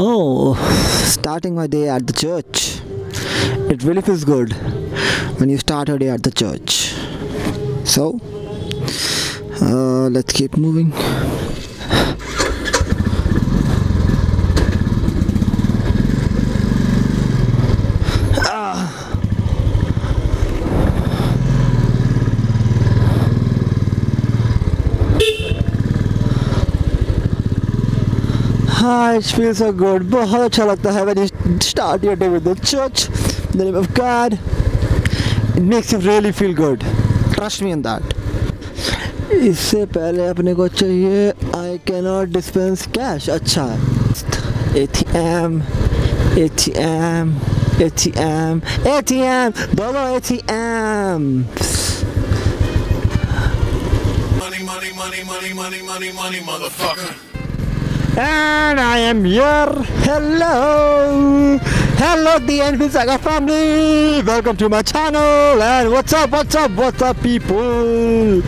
Oh, starting my day at the church. It really feels good when you start your day at the church. So, uh, let's keep moving. Ah, it feels so good. बहुत अच्छा लगता है when you start your day with the church, the name of God. It makes you really feel good. Trust me on that. इससे पहले अपने को चाहिए I cannot dispense cash अच्छा A T M A T M A T M A T M दोनों A T M Money, money, money, money, money, money, money, motherfucker. and I am here. Hello, hello, the Enfield Saga family. Welcome to my channel. And what's up, what's up, what's up, people?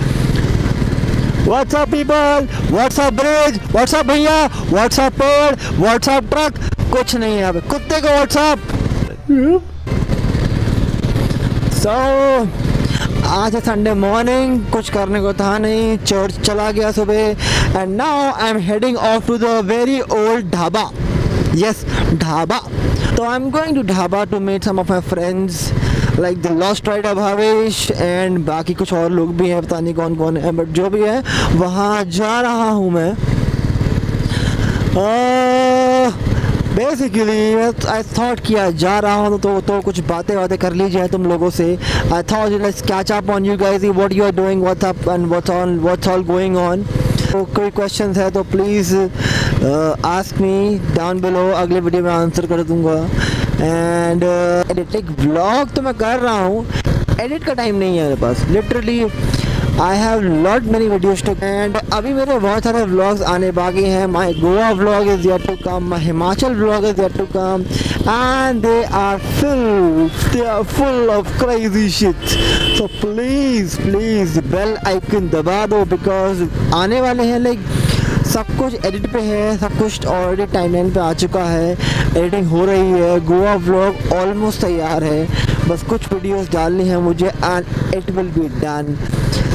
What's up, people? What's up, bridge? What's up, भैया What's up, पेड़ What's up, truck? कुछ नहीं है कुत्ते को WhatsApp So आज है Sunday morning कुछ करने को था नहीं चर्च चला गया सुबह and now I am heading off to the very old dhaba yes dhaba तो I am going to dhaba to meet some of my friends like the lost rider Bhavesh and बाकी कुछ और लोग भी हैं, पता नहीं कौन कौन है बट जो भी है, वहाँ जा रहा हूँ मैं। बेसिकली आई थॉट किया जा रहा हूँ तो तो कुछ बातें बातें कर ली जाए तुम लोगों से। I thought let's catch up on you guys what you are doing what's up and what's on what's all going on तो कोई क्वेश्चंस है तो please ask me down below अगले वीडियो में आंसर कर दूँगा। एंड एडिटिंग ब्लॉग तो मैं कर रहा हूँ। एडिट का टाइम नहीं है मेरे पास। Literally I have lot many videos to and अभी मेरे बहुत सारे ब्लॉग्स आने बाकी हैं। My Goa blog is yet to come my Himachal blog is yet to come and they are fill they are full of crazy shit so please please bell icon दबा दो because आने वाले हैं like सब कुछ edit पे है, सब कुछ ऑलरेडी टाइमलाइन पे आ चुका है। एडिटिंग हो रही है गोवा व्लॉग ऑलमोस्ट तैयार है। बस कुछ वीडियोस डालनी है मुझे and it will be done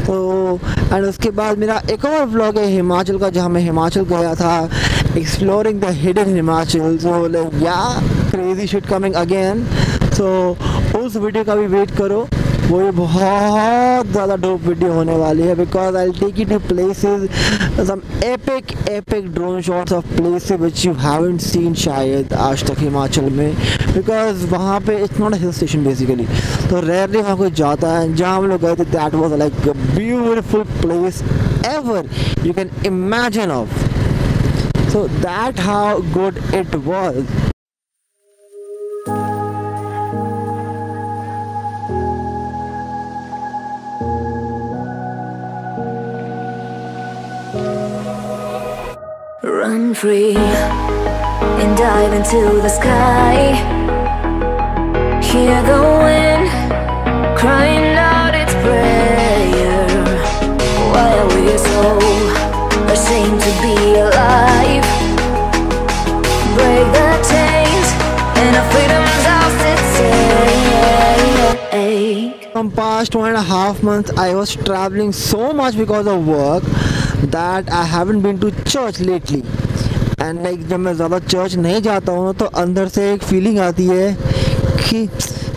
तो एंड उसके बाद मेरा एक और व्लॉग है हिमाचल का, जहाँ मैं हिमाचल गया था। Exploring the hidden Himachal so like yeah crazy shit coming again so उस वीडियो का भी वेट करो। वो ये बहुत ज़्यादा डोप वीडियो होने वाली है because I take you to places some epic epic drone shots of places which you haven't seen शायद आज तक हिमाचल में। बिकॉज़ वहाँ पे it's not hill station basically तो रेयरली वहाँ कोई जाता है। जहाँ हम लोग गए थे that was like beautiful place ever you can imagine of so that how good it was free and dive into the sky. Hear the wind crying out its prayer. Why are we so ashamed to be alive? Break the chains and our freedom's ours to take. From past one and a half months, I was traveling so much because of work that I haven't been to church lately. And like जब मैं ज़्यादा church नहीं जाता हूँ तो अंदर से एक फीलिंग आती है कि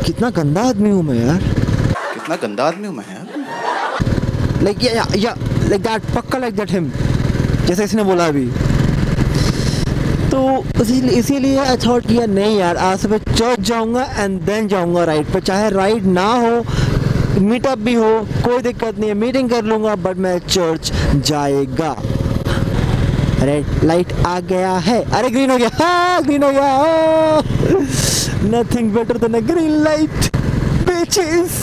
कितना गंदा आदमी हूँ मैं यार। कितना गंदा आदमी हूँ मैं यार। Like yeah yeah like that पक्का लाइक दैट हिम जैसे इसने बोला अभी। तो इसीलिए इसीलिए आई थॉट किया नहीं यार आज सुबह चर्च जाऊँगा एंड देन जाऊँगा राइड पर चाहे राइड ना हो मीटअप भी हो कोई दिक्कत नहीं है मीटिंग कर लूँगा बट मैं चर्च जाएगा। रेड लाइट आ गया है अरे ग्रीन हो गया हाँ ग्रीन हो गया nothing better than a green light bitches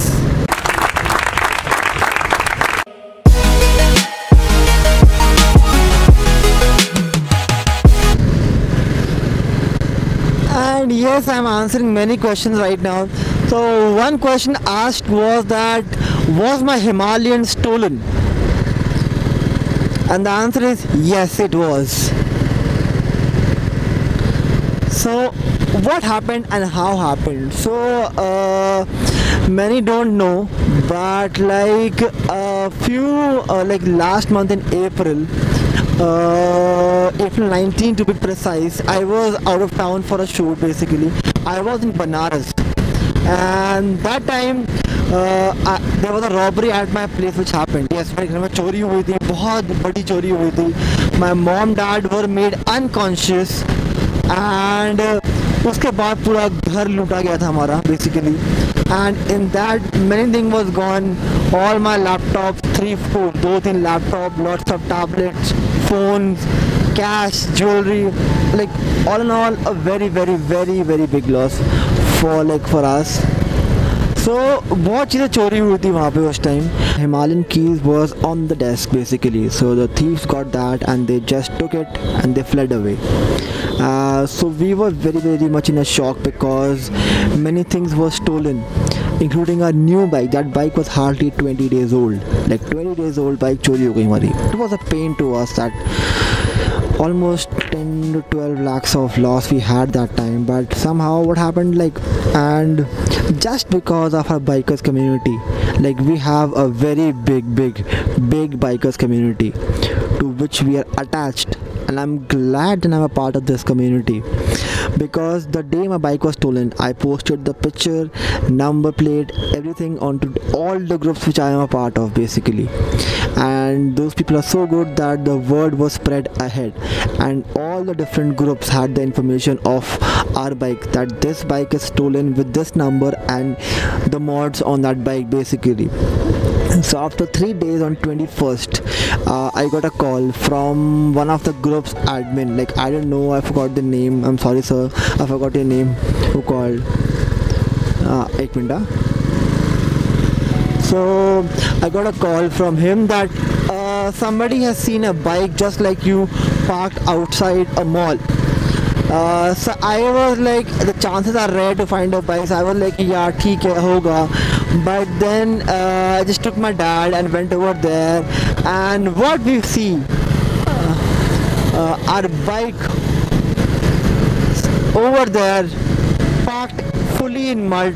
And yes, I'm answering many questions right now. So, one question asked was that was my Himalayan stolen? And the answer is yes, it was. so what happened and how happened? So uh, many don't know but like a few uh, like last month in april uh, april 19 to be precise i was out of town for a shoot basically. I was in banaras and that time there was a robbery at my place which happened yes मेरे घर में चोरी हुई थी, बहुत बड़ी चोरी हुई थी। My mom dad were made unconscious and उसके बाद पूरा घर लूटा गया था हमारा basically and in that many thing was gone all my laptop three four दो, तीन laptop lots of tablets phone cash jewellery like all in all a very very very very big loss for like for us so so, बहुत चीज़ें चोरी हुई थी वहाँ पे उस time Himalayan keys was on the desk basically so the thieves got that and they just took it and they flood away so we were very very much in a shock because many things were stolen including our new bike that bike was hardly 20 days old like 20 days old bike chori ho gayi hamari it was a pain to us that almost 10 to 12 lakhs of loss we had that time but somehow what happened like and just because of our bikers community like we have a very big big big bikers community to which we are attached and i'm glad that i'm a part of this community because the day my bike was stolen i posted the picture number plate everything onto all the groups which i am a part of basically and those people are so good that the word was spread ahead. And all the different groups had the information of our bike that this bike is stolen with this number and the mods on that bike basically. So after three days on 21st uh, i got a call from one of the group's admin. Like i don't know i forgot the name. I'm sorry sir. I forgot your name. Who called? Uh, 8 so i got a call from him that uh, somebody has seen a bike just like you parked outside a mall uh, so I was like the chances are rare to find a bike so I was like yeah ठीक है होगा but then uh, I just took my dad and went over there and what we see uh, uh, our bike over there parked fully in mud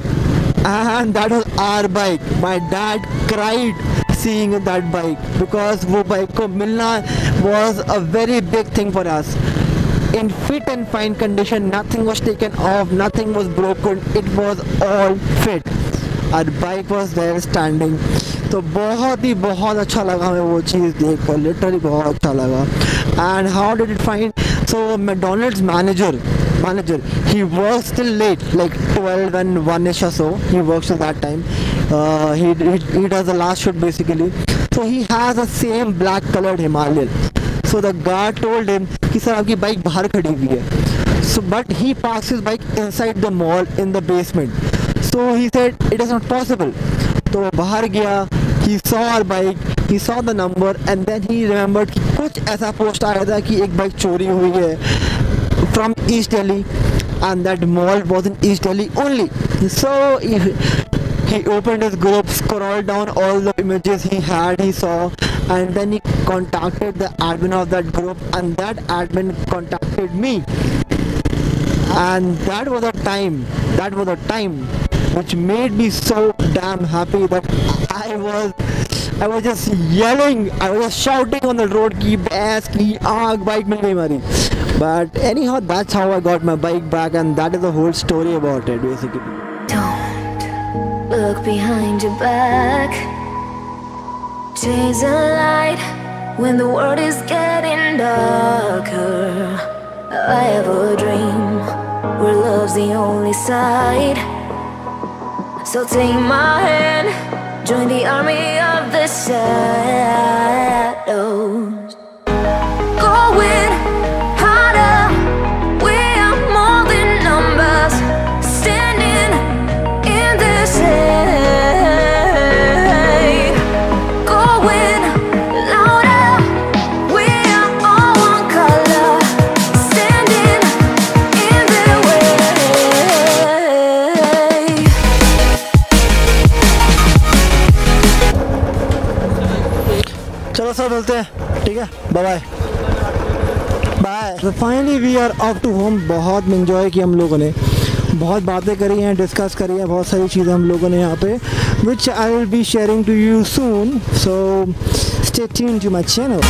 and that was our bike my dad cried seeing that bike because वो bike को मिलना was a very big thing for us in fit and fine condition nothing was taken off nothing was broken it was all fit और bike was there standing तो बहुत ही बहुत अच्छा लगा हमें वो चीज़ देख कर लिटरली बहुत अच्छा लगा and how did it find so McDonald's manager manager he works till late like 12 and 1 ish or so he works till that time uh, he, he, he does the last shoot basically so he has a same black colored himalayan so the guard told him कि sir आपकी bike बाहर खड़ी हुई है so but he parks his bike inside the mall in the basement so he said it is not possible तो वो बाहर गया he saw our bike he saw the number and then he remembered कि कुछ ऐसा post आया था कि एक बाइक चोरी हुई है from East Delhi and that mall was in East Delhi only. So he, opened his group scrolled down all the images he had he saw and then he contacted the admin of that group and that admin contacted me. And that was a time that was a time which made me so damn happy that I was I was just yelling I was just shouting on the road ki ass ki aag bike mil gayi mari but anyhow that's how I got my bike back and that is the whole story about it basically Don't look behind your back. Chase a light when the world is getting darker. I have a dream where love's the only side. So take my hand, join the army of the shadows. Going harder, चलो sir, मिलते हैं। ठीक है? Bye bye finally we are up to home बहुत enjoy किया हम लोगों ने। बहुत बातें करी हैं डिस्कस करी हैं, बहुत सारी चीज़ें हम लोगों ने यहाँ पे which I will be sharing to you soon so stay tune to my channel